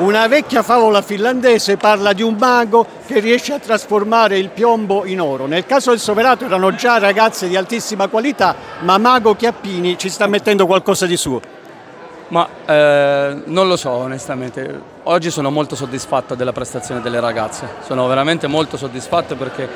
Una vecchia favola finlandese parla di un mago che riesce a trasformare il piombo in oro. Nel caso del Soverato erano già ragazze di altissima qualità, ma Mago Chiappini ci sta mettendo qualcosa di suo. Ma eh, non lo so onestamente, oggi sono molto soddisfatto della prestazione delle ragazze, sono veramente molto soddisfatto perché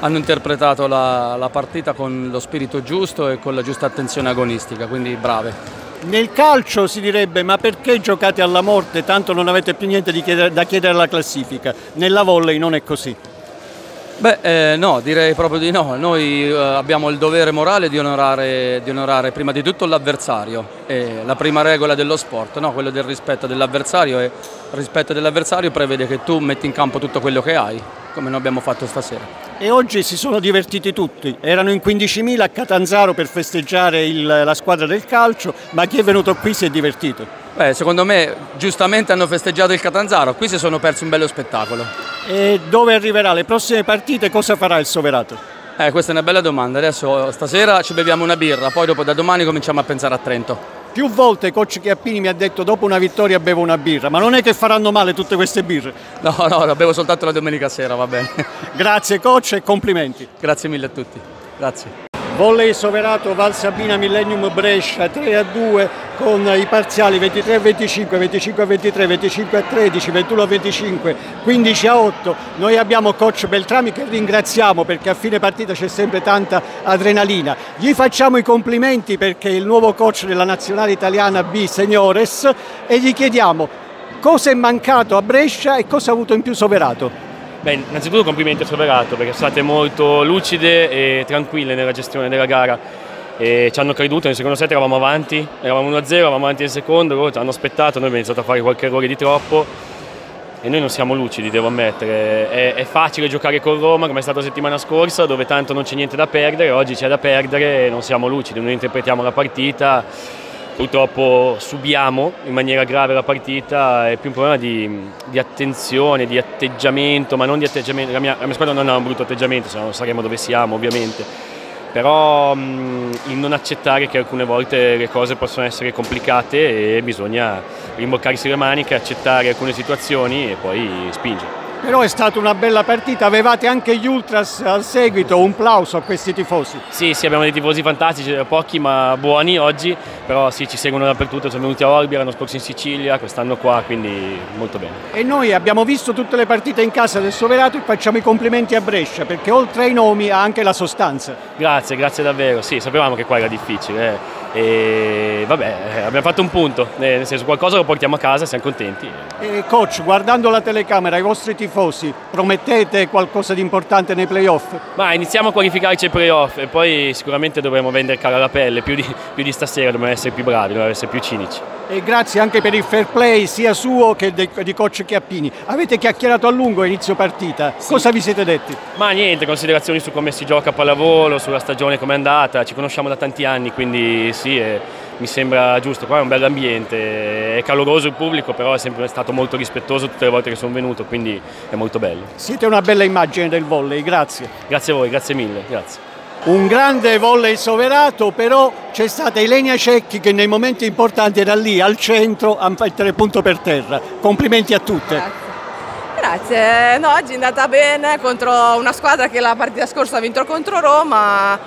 hanno interpretato la, la partita con lo spirito giusto e con la giusta attenzione agonistica, quindi brave. Nel calcio si direbbe ma perché giocate alla morte tanto non avete più niente chiedere, da chiedere alla classifica? Nella volley non è così. Beh, eh, no, direi proprio di no. Noi eh, abbiamo il dovere morale di onorare, di onorare prima di tutto l'avversario. E la prima regola dello sport, no? quello del rispetto dell'avversario e il rispetto dell'avversario prevede che tu metti in campo tutto quello che hai, come noi abbiamo fatto stasera. E oggi si sono divertiti tutti, erano in 15.000 a Catanzaro per festeggiare il, la squadra del calcio, ma chi è venuto qui si è divertito. Beh, secondo me giustamente hanno festeggiato il Catanzaro, qui si sono persi un bello spettacolo. E dove arriverà? Le prossime partite cosa farà il Soverato? Eh, questa è una bella domanda, adesso stasera ci beviamo una birra, poi dopo da domani cominciamo a pensare a Trento. Più volte coach Chiappini mi ha detto dopo una vittoria bevo una birra, ma non è che faranno male tutte queste birre? No, no, la bevo soltanto la domenica sera, va bene. Grazie coach e complimenti. Grazie mille a tutti. Grazie. Volley Soverato Val Sabina Millennium Brescia 3 a 2 con i parziali 23 a 25, 25 a 23, 25 a 13, 21 a 25, 15 a 8. Noi abbiamo coach Beltrami che ringraziamo perché a fine partita c'è sempre tanta adrenalina. Gli facciamo i complimenti perché è il nuovo coach della nazionale italiana B Seniores e gli chiediamo cosa è mancato a Brescia e cosa ha avuto in più Soverato. Beh, innanzitutto complimenti a Soverato perché state molto lucide e tranquille nella gestione della gara. E ci hanno creduto, nel secondo set eravamo avanti, eravamo 1-0, eravamo avanti nel secondo, loro ci hanno aspettato, noi abbiamo iniziato a fare qualche errore di troppo. E noi non siamo lucidi, devo ammettere. È, è facile giocare con Roma come è stato la settimana scorsa dove tanto non c'è niente da perdere, oggi c'è da perdere e non siamo lucidi, noi interpretiamo la partita purtroppo subiamo in maniera grave la partita, è più un problema di, di attenzione, di atteggiamento, ma non di atteggiamento, la mia, la mia, squadra non ha un brutto atteggiamento, se no non saremo dove siamo ovviamente, però mh, il non accettare che alcune volte le cose possono essere complicate e bisogna rimboccarsi le maniche, accettare alcune situazioni e poi spingere. Però è stata una bella partita, avevate anche gli Ultras al seguito, un plauso a questi tifosi. Sì, sì, abbiamo dei tifosi fantastici, pochi ma buoni oggi, però sì, ci seguono dappertutto, sono venuti a Olbia, l'anno scorso in Sicilia, quest'anno qua, quindi molto bene. E noi abbiamo visto tutte le partite in casa del Soverato e facciamo i complimenti a Brescia, perché oltre ai nomi ha anche la sostanza. Grazie, grazie davvero, sì, sapevamo che qua era difficile. Eh e vabbè eh, abbiamo fatto un punto. Eh, nel senso qualcosa lo portiamo a casa siamo contenti. E coach guardando la telecamera i vostri tifosi promettete qualcosa di importante nei playoff? ma iniziamo a qualificarci ai playoff e poi sicuramente dovremo vendere cara la pelle. Più di, più di stasera dobbiamo essere più bravi dobbiamo essere più cinici e grazie anche per il fair play sia suo che di coach Chiappini. Avete chiacchierato a lungo a inizio partita, sì. cosa vi siete detti? Ma niente, considerazioni su come si gioca a pallavolo, sulla stagione come è andata, ci conosciamo da tanti anni, quindi sì, eh, mi sembra giusto, qua è un bel ambiente, è caloroso il pubblico, però è sempre stato molto rispettoso tutte le volte che sono venuto, quindi è molto bello. Siete una bella immagine del volley, grazie. Grazie a voi, grazie mille, grazie un grande volley soverato, però c'è stata Ilenia Cecchi che nei momenti importanti era lì al centro a mettere punto per terra. Complimenti a tutte. Grazie. No, oggi è andata bene contro una squadra che la partita scorsa ha vinto contro Roma.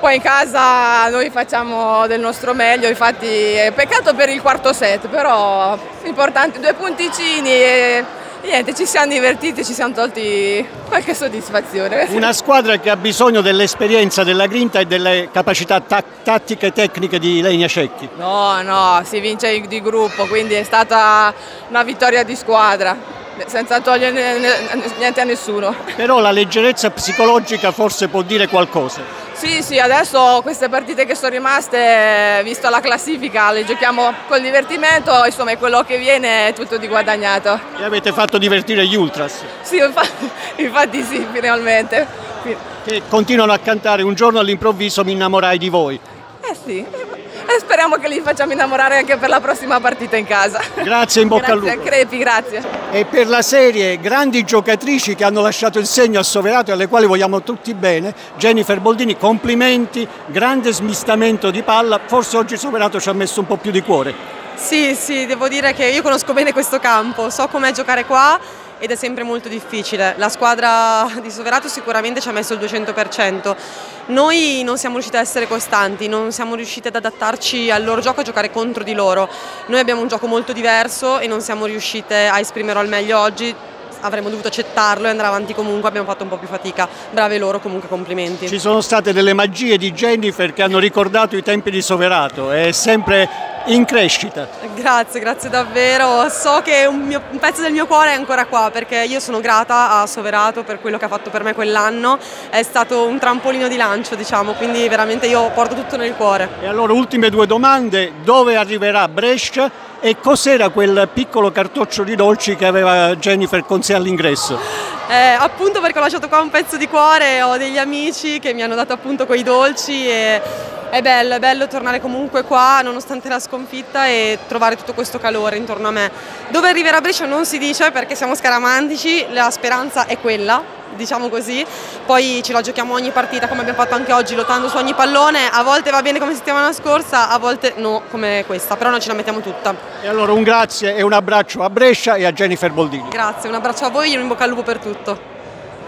Poi in casa noi facciamo del nostro meglio, infatti è peccato per il quarto set, però importante due punticini e Niente, ci siamo divertiti, ci siamo tolti qualche soddisfazione. Una squadra che ha bisogno dell'esperienza, della grinta e delle capacità tattiche e tecniche di Legna Cecchi. No, no, si vince di gruppo, quindi è stata una vittoria di squadra senza togliere niente a nessuno. Però la leggerezza psicologica forse può dire qualcosa. Sì, sì, adesso queste partite che sono rimaste, visto la classifica, le giochiamo col divertimento, insomma è quello che viene è tutto di guadagnato. E avete fatto divertire gli Ultras? Sì, infatti, infatti sì, finalmente. Che continuano a cantare un giorno all'improvviso mi innamorai di voi. Eh sì, e speriamo che li facciamo innamorare anche per la prossima partita in casa. Grazie, in bocca grazie al lupo. Crepi, grazie. E per la serie grandi giocatrici che hanno lasciato il segno a Soverato e alle quali vogliamo tutti bene, Jennifer Boldini, complimenti, grande smistamento di palla, forse oggi Soverato ci ha messo un po' più di cuore. Sì, sì, devo dire che io conosco bene questo campo, so com'è giocare qua ed è sempre molto difficile. La squadra di Soverato sicuramente ci ha messo il 200%. Noi non siamo riusciti a essere costanti, non siamo riusciti ad adattarci al loro gioco, a giocare contro di loro. Noi abbiamo un gioco molto diverso e non siamo riuscite a esprimerlo al meglio oggi avremmo dovuto accettarlo e andare avanti comunque, abbiamo fatto un po' più fatica. Brave loro, comunque complimenti. Ci sono state delle magie di Jennifer che hanno ricordato i tempi di Soverato, è sempre in crescita. Grazie, grazie davvero. So che un, mio, un, pezzo del mio cuore è ancora qua perché io sono grata a Soverato per quello che ha fatto per me quell'anno. È stato un trampolino di lancio, diciamo, quindi veramente io porto tutto nel cuore. E allora ultime due domande, dove arriverà Brescia e cos'era quel piccolo cartoccio di dolci che aveva Jennifer con sé all'ingresso? Eh, appunto perché ho lasciato qua un pezzo di cuore, ho degli amici che mi hanno dato appunto quei dolci e è bello, è bello tornare comunque qua nonostante la sconfitta e trovare tutto questo calore intorno a me. Dove arriverà Brescia non si dice perché siamo scaramantici, la speranza è quella, diciamo così, poi ce la giochiamo ogni partita come abbiamo fatto anche oggi lottando su ogni pallone, a volte va bene come settimana scorsa, a volte no come questa, però noi ce la mettiamo tutta. E allora un grazie e un abbraccio a Brescia e a Jennifer Boldini. Grazie, un abbraccio a voi e un in bocca al lupo per tutto.